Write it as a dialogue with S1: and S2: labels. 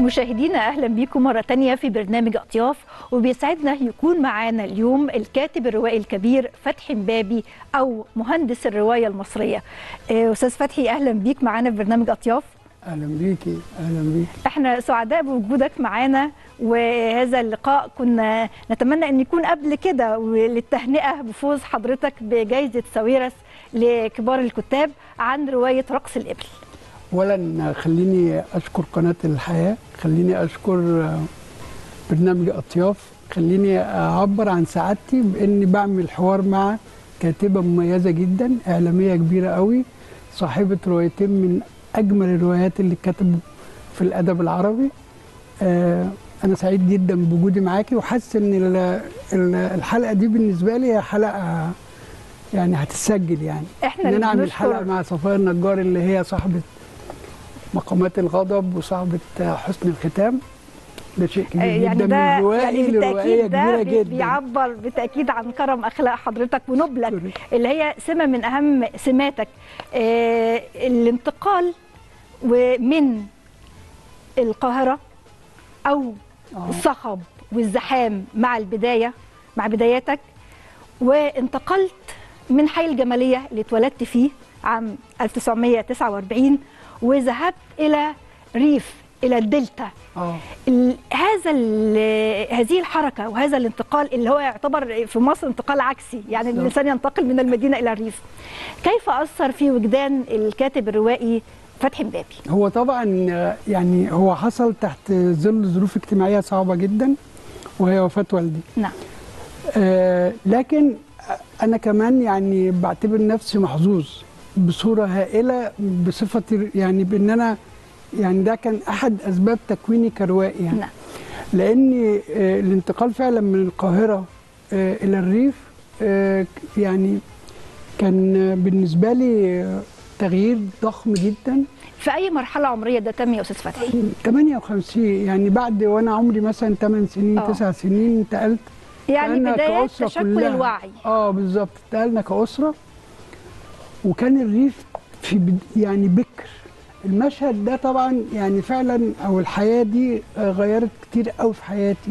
S1: مشاهدينا أهلا بيكم مرة تانية في برنامج أطياف. وبيسعدنا يكون معانا اليوم الكاتب الروائي الكبير فتحي مبابي أو مهندس الرواية المصرية. آه، أستاذ فتحي أهلا بيك معانا في برنامج أطياف.
S2: أهلا بيكي أهلا بيكي
S1: إحنا سعداء بوجودك معانا. وهذا اللقاء كنا نتمنى أن يكون قبل كده وللتهنئه بفوز حضرتك بجائزه ساويرس لكبار الكتاب عن رواية رقص الإبل.
S2: اولا خليني أشكر قناة الحياة خليني أشكر برنامج أطياف خليني أعبر عن سعادتي بإني بعمل حوار مع كاتبة مميزة جدا إعلامية كبيرة قوي صاحبة روايتين من أجمل الروايات اللي كتبوا في الأدب العربي آه، أنا سعيد جدا بوجودي معاكي وحاسس إن ال- ال- الحلقة دي بالنسبة لي هي حلقة يعني هتتسجل يعني
S1: إحنا
S2: إن
S1: اللي
S2: أنا أعمل
S1: بنشكر.
S2: حلقه مع صفايا النجار اللي هي صاحبة مقامات الغضب وصاحبه حسن الختام. ده شيء كبير
S1: يعني
S2: جدا
S1: ده
S2: من روائي
S1: يعني
S2: لروائيه
S1: ده
S2: كبيرة
S1: بي-
S2: جدا.
S1: بيعبر بالتأكيد عن كرم أخلاق حضرتك ونبلك اللي هي سمة من أهم سماتك. آه الانتقال ومن القاهرة أو
S2: آه.
S1: الصخب والزحام مع البداية مع بداياتك. وانتقلت من حي الجمالية اللي اتولدت فيه عام 1949 وذهبت إلى ريف إلى الدلتا. ال- هذا هذه الحركة وهذا الانتقال اللي هو يعتبر في مصر انتقال عكسي يعني. الإنسان ينتقل من المدينة إلى الريف. كيف أثر في وجدان الكاتب الروائي فتحي مبابي؟
S2: هو طبعا يعني هو حصل تحت ظل ظروف اجتماعية صعبة جدا وهي وفاة والدي.
S1: نعم.
S2: آه لكن أنا كمان يعني بعتبر نفسي محظوظ. بصورة هائلة بصفتي يعني بإن أنا يعني ده كان أحد أسباب تكويني كروائي يعني.
S1: نعم.
S2: لأن آه، الانتقال فعلا من القاهرة آه، إلى الريف آه، يعني كان بالنسبة لي تغيير ضخم جدا.
S1: في أي مرحلة عمرية ده تم يا أستاذ فتحي؟
S2: 58 يعني بعد وأنا عمري مثلا 8 سنين
S1: آه.
S2: 9 سنين انتقلت.
S1: يعني
S2: كأسرة
S1: تشكل
S2: كلها.
S1: الوعي.
S2: آه بالظبط. انتقلنا كأسرة. وكان الريف في. يعني بكر المشهد ده طبعا يعني فعلا أو الحياة دي غيرت كتير قوي في حياتي